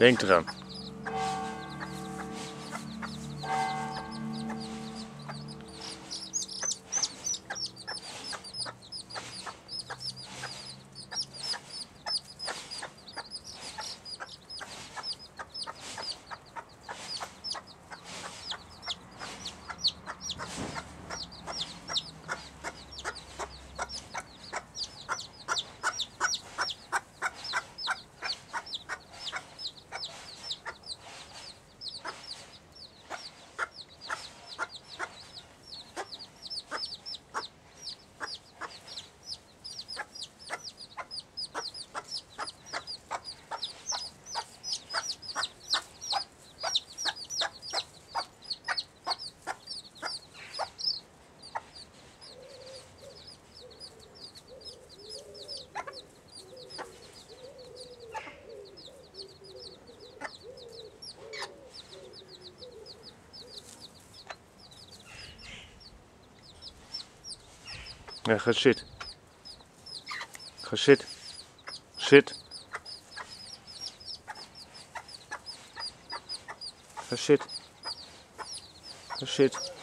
Denk eraan. Ja, Rashid. Rashid. Shit. Rashid. Rashid.